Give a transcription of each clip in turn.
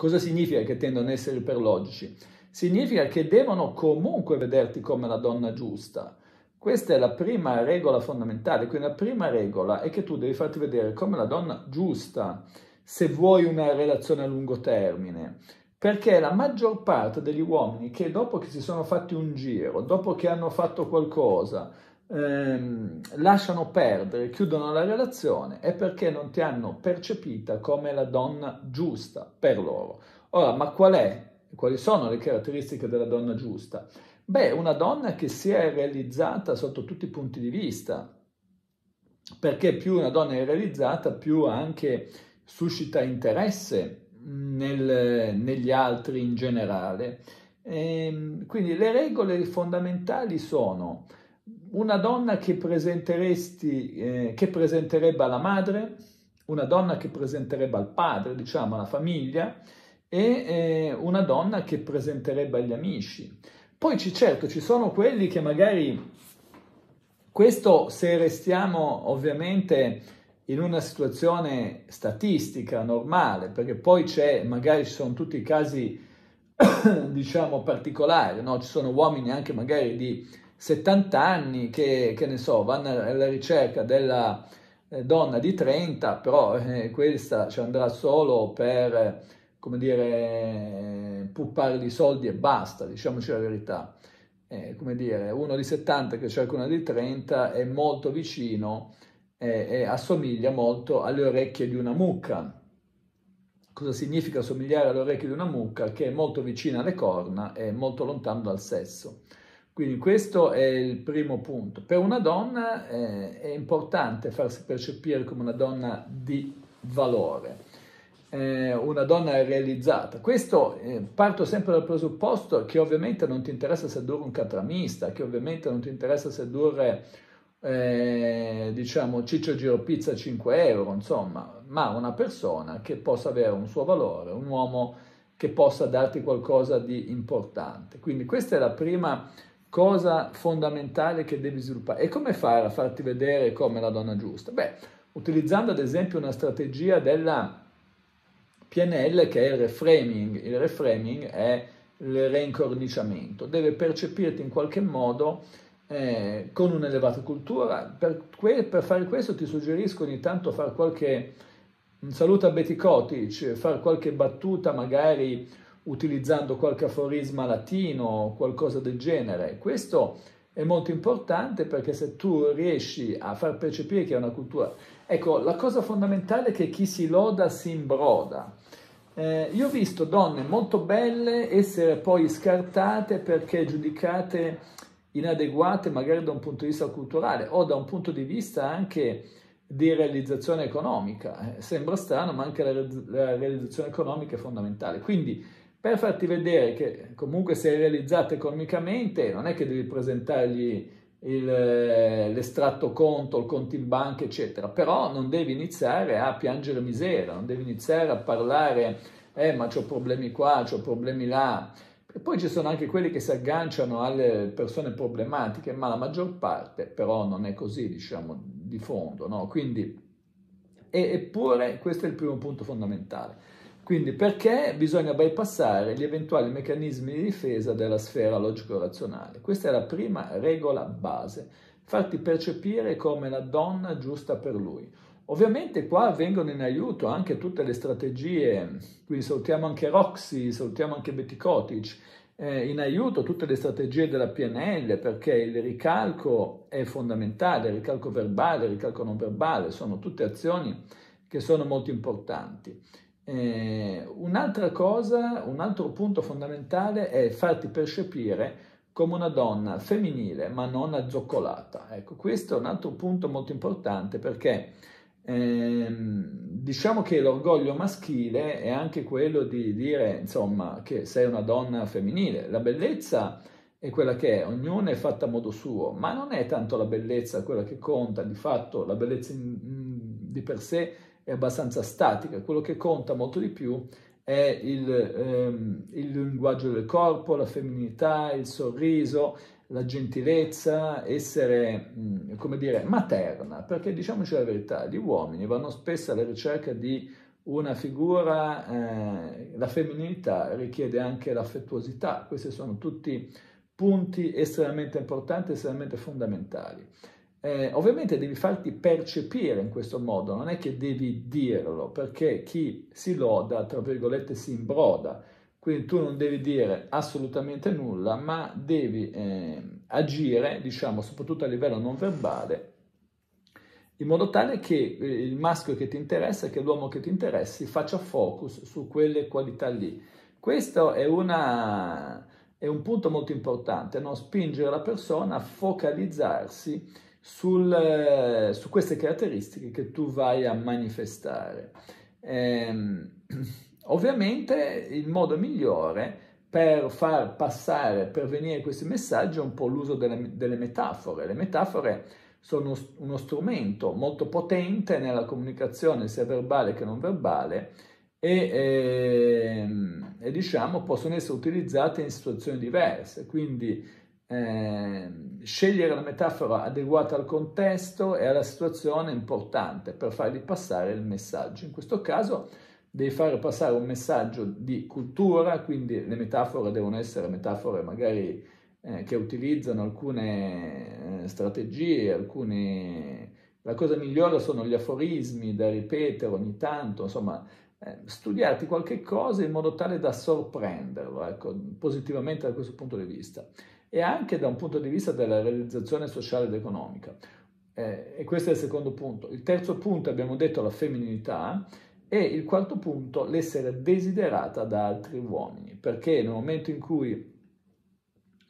Cosa significa che tendono ad essere iperlogici? Significa che devono comunque vederti come la donna giusta. Questa è la prima regola fondamentale. Quindi la prima regola è che tu devi farti vedere come la donna giusta se vuoi una relazione a lungo termine. Perché la maggior parte degli uomini che dopo che si sono fatti un giro, dopo che hanno fatto qualcosa, ehm, lasciano perdere, chiudono la relazione, è perché non ti hanno percepita come la donna giusta per loro. Ora, ma qual è? Quali sono le caratteristiche della donna giusta? Beh, una donna che sia realizzata sotto tutti i punti di vista, perché più una donna è realizzata, più anche suscita interesse nel, negli altri in generale. E, ehm, quindi le regole fondamentali sono una donna che presenteresti, eh, che presenterebbe alla madre, una donna che presenterebbe al padre, diciamo alla famiglia, e eh, una donna che presenterebbe agli amici. Poi ci, certo ci sono quelli che magari, questo se restiamo ovviamente in una situazione statistica normale, perché poi c'è, magari ci sono tutti i casi diciamo particolari, no? ci sono uomini anche magari di 70 anni che, che ne so, vanno alla ricerca della eh, donna di 30, però eh, questa ci andrà solo per, come dire, puppare di soldi e basta, diciamoci la verità. Eh, come dire, uno di 70 che cerca una di 30 è molto vicino e, e assomiglia molto alle orecchie di una mucca. Cosa significa assomigliare alle orecchie di una mucca? Che è molto vicina alle corna e molto lontano dal sesso. Quindi questo è il primo punto. Per una donna eh, è importante farsi percepire come una donna di valore, eh, una donna realizzata. Questo eh, parto sempre dal presupposto che ovviamente non ti interessa sedurre un catramista, che ovviamente non ti interessa sedurre eh, diciamo Ciccio Giro Pizza 5 euro, insomma, ma una persona che possa avere un suo valore, un uomo che possa darti qualcosa di importante. Quindi questa è la prima cosa fondamentale che devi sviluppare. E come fare a farti vedere come la donna giusta? Beh, utilizzando ad esempio una strategia della PNL che è il reframing. Il reframing è il reincorniciamento, deve percepirti in qualche modo eh, con un'elevata cultura. Per, que- per, fare questo ti suggerisco ogni tanto fare qualche un saluto a Betty Kotić, fare qualche battuta magari utilizzando qualche aforisma latino o qualcosa del genere. Questo è molto importante perché se tu riesci a far percepire che è una cultura... Ecco, la cosa fondamentale è che chi si loda si imbroda. Eh, io ho visto donne molto belle essere poi scartate perché giudicate inadeguate magari da un punto di vista culturale o da un punto di vista anche di realizzazione economica. Eh, sembra strano, ma anche la, la realizzazione economica è fondamentale. Quindi per farti vedere che comunque sei realizzato economicamente, non è che devi presentargli il, l'estratto conto, il conto in banca, eccetera, però non devi iniziare a piangere misera, non devi iniziare a parlare, eh ma ho problemi qua, ho problemi là. E poi ci sono anche quelli che si agganciano alle persone problematiche, ma la maggior parte però non è così, diciamo, di fondo, no? Quindi, e, eppure questo è il primo punto fondamentale. Quindi perché bisogna bypassare gli eventuali meccanismi di difesa della sfera logico-razionale? Questa è la prima regola base, farti percepire come la donna giusta per lui. Ovviamente qua vengono in aiuto anche tutte le strategie, quindi salutiamo anche Roxy, salutiamo anche Betty Kotić, eh, in aiuto tutte le strategie della PNL perché il ricalco è fondamentale, il ricalco verbale, il ricalco non verbale, sono tutte azioni che sono molto importanti. Eh, un'altra cosa, un altro punto fondamentale è farti percepire come una donna femminile ma non azzoccolata. Ecco, questo è un altro punto molto importante perché ehm, diciamo che l'orgoglio maschile è anche quello di dire insomma che sei una donna femminile. La bellezza è quella che è, ognuno è fatta a modo suo, ma non è tanto la bellezza quella che conta, di fatto la bellezza in, in, di per sé è abbastanza statica, quello che conta molto di più è il, ehm, il linguaggio del corpo, la femminilità, il sorriso, la gentilezza, essere, come dire, materna, perché diciamoci la verità, gli uomini vanno spesso alla ricerca di una figura, eh, la femminilità richiede anche l'affettuosità, questi sono tutti punti estremamente importanti, estremamente fondamentali. Eh, ovviamente devi farti percepire in questo modo, non è che devi dirlo, perché chi si loda, tra virgolette, si imbroda, quindi tu non devi dire assolutamente nulla, ma devi eh, agire, diciamo, soprattutto a livello non verbale, in modo tale che eh, il maschio che ti interessa, che l'uomo che ti interessi, faccia focus su quelle qualità lì. Questo è, una, è un punto molto importante, no? spingere la persona a focalizzarsi sul, eh, su queste caratteristiche che tu vai a manifestare. Eh, ovviamente il modo migliore per far passare, per venire questi messaggi è un po' l'uso delle, delle metafore. Le metafore sono uno strumento molto potente nella comunicazione sia verbale che non verbale e, e, ehm, e diciamo possono essere utilizzate in situazioni diverse. Quindi eh, scegliere la metafora adeguata al contesto e alla situazione è importante per fargli passare il messaggio. In questo caso devi fare passare un messaggio di cultura, quindi le metafore devono essere metafore magari eh, che utilizzano alcune eh, strategie, alcune... La cosa migliore sono gli aforismi da ripetere ogni tanto, insomma, eh, studiarti qualche cosa in modo tale da sorprenderlo, ecco, positivamente da questo punto di vista e anche da un punto di vista della realizzazione sociale ed economica. Eh, e questo è il secondo punto. Il terzo punto abbiamo detto la femminilità e il quarto punto l'essere desiderata da altri uomini, perché nel momento in cui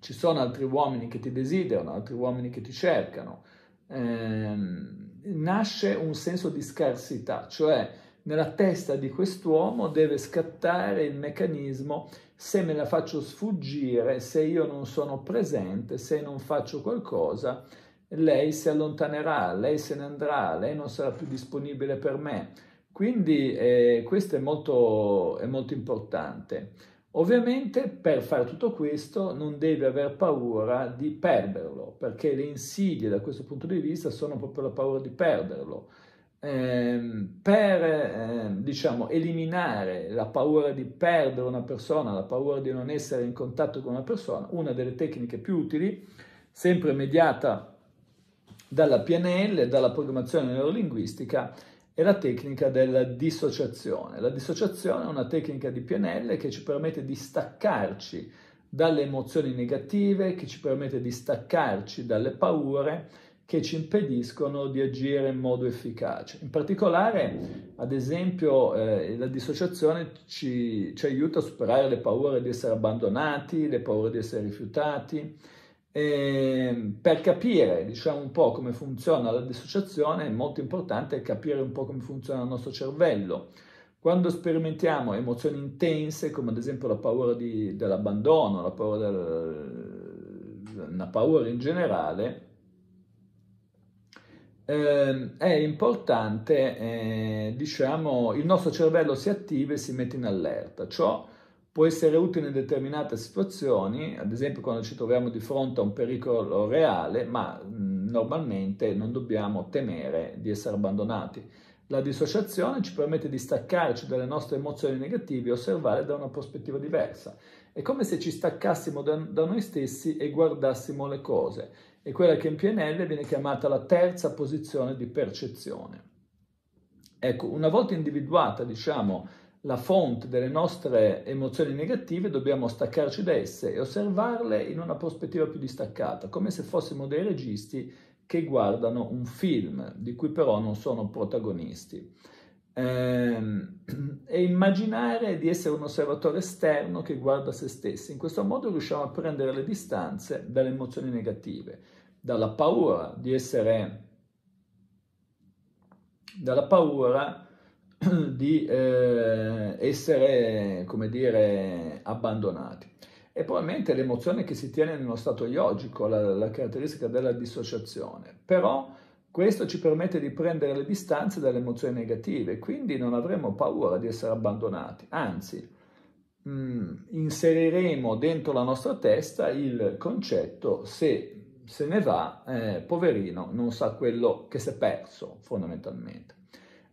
ci sono altri uomini che ti desiderano, altri uomini che ti cercano, ehm, nasce un senso di scarsità, cioè nella testa di quest'uomo deve scattare il meccanismo se me la faccio sfuggire, se io non sono presente, se non faccio qualcosa, lei si allontanerà, lei se ne andrà, lei non sarà più disponibile per me. Quindi eh, questo è molto, è molto importante. Ovviamente per fare tutto questo non devi aver paura di perderlo, perché le insidie da questo punto di vista sono proprio la paura di perderlo. Eh, per eh, diciamo, eliminare la paura di perdere una persona, la paura di non essere in contatto con una persona, una delle tecniche più utili, sempre mediata dalla PNL, dalla programmazione neurolinguistica, è la tecnica della dissociazione. La dissociazione è una tecnica di PNL che ci permette di staccarci dalle emozioni negative, che ci permette di staccarci dalle paure che ci impediscono di agire in modo efficace. In particolare, ad esempio, eh, la dissociazione ci, ci aiuta a superare le paure di essere abbandonati, le paure di essere rifiutati, e per capire diciamo, un po' come funziona la dissociazione è molto importante capire un po' come funziona il nostro cervello. Quando sperimentiamo emozioni intense, come ad esempio la paura di, dell'abbandono, la paura, del, una paura in generale, eh, è importante, eh, diciamo, il nostro cervello si attiva e si mette in allerta. Ciò può essere utile in determinate situazioni, ad esempio quando ci troviamo di fronte a un pericolo reale, ma mh, normalmente non dobbiamo temere di essere abbandonati. La dissociazione ci permette di staccarci dalle nostre emozioni negative e osservare da una prospettiva diversa. È come se ci staccassimo da, da noi stessi e guardassimo le cose. È quella che in PNL viene chiamata la terza posizione di percezione. Ecco, una volta individuata, diciamo, la fonte delle nostre emozioni negative, dobbiamo staccarci da esse e osservarle in una prospettiva più distaccata, come se fossimo dei registi che guardano un film, di cui però non sono protagonisti. Ehm, e immaginare di essere un osservatore esterno che guarda se stessi. In questo modo riusciamo a prendere le distanze dalle emozioni negative, dalla paura di essere, dalla paura di eh, essere, come dire, abbandonati. E probabilmente l'emozione che si tiene nello stato yogico, la, la caratteristica della dissociazione. Però questo ci permette di prendere le distanze dalle emozioni negative, quindi non avremo paura di essere abbandonati, anzi mh, mm, inseriremo dentro la nostra testa il concetto se se ne va, eh, poverino, non sa quello che si è perso fondamentalmente.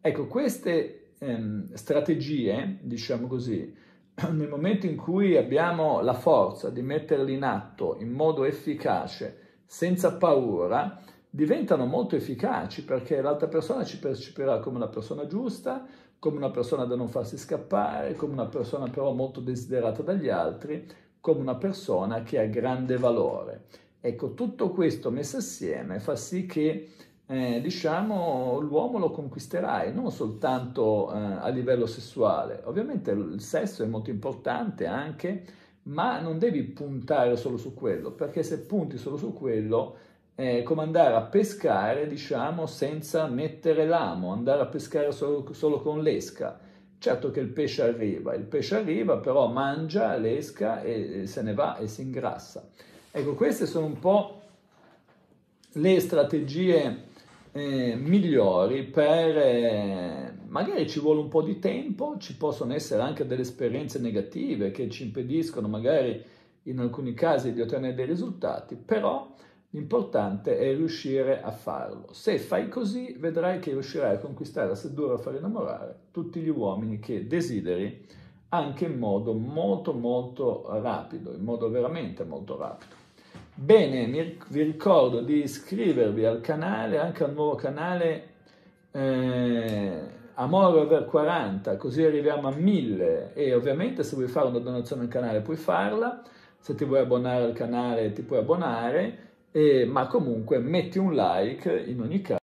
Ecco, queste, ehm, strategie, diciamo così, nel momento in cui abbiamo la forza di metterle in atto in modo efficace, senza paura, diventano molto efficaci perché l'altra persona ci percepirà come una persona giusta, come una persona da non farsi scappare, come una persona però molto desiderata dagli altri, come una persona che ha grande valore. Ecco, tutto questo messo assieme fa sì che eh, diciamo, l'uomo lo conquisterai, non soltanto eh, a livello sessuale. Ovviamente il sesso è molto importante anche, ma non devi puntare solo su quello, perché se punti solo su quello è come andare a pescare, diciamo, senza mettere l'amo, andare a pescare solo, solo con l'esca. Certo che il pesce arriva, il pesce arriva, però mangia l'esca e se ne va e si ingrassa. Ecco, queste sono un po' le strategie eh, migliori per... Eh, magari ci vuole un po' di tempo, ci possono essere anche delle esperienze negative che ci impediscono magari in alcuni casi di ottenere dei risultati, però L'importante è riuscire a farlo. Se fai così, vedrai che riuscirai a conquistare, a sedurre, a far innamorare tutti gli uomini che desideri, anche in modo molto molto rapido, in modo veramente molto rapido. Bene, vi ricordo di iscrivervi al canale, anche al nuovo canale eh, Amore Over 40, così arriviamo a 1000 e ovviamente se vuoi fare una donazione al canale puoi farla, se ti vuoi abbonare al canale ti puoi abbonare eh, ma comunque metti un like in ogni caso.